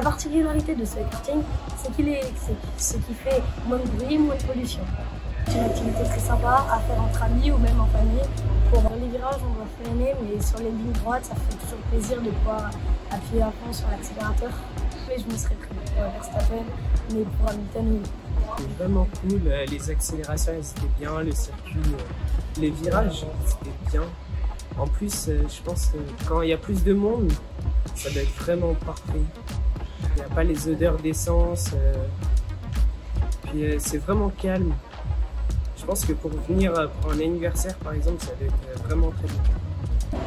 particularité de ce karting, c'est qu'il est, ce qui fait moins de bruit, moins de pollution. C'est une activité très sympa à faire entre amis ou même en famille. Pour les virages, on doit freiner, mais sur les lignes droites, ça fait toujours plaisir de pouvoir appuyer à fond sur l'accélérateur. Mais je me serais pris pour Verstappen, mais pour Hamilton. C'était vraiment cool, euh, les accélérations elles étaient bien, le circuit, euh, les virages c'était bien. En plus, euh, je pense que quand il y a plus de monde, ça doit être vraiment parfait. Il n'y a pas les odeurs d'essence. Puis c'est vraiment calme. Je pense que pour venir pour un anniversaire par exemple, ça doit être vraiment très bien.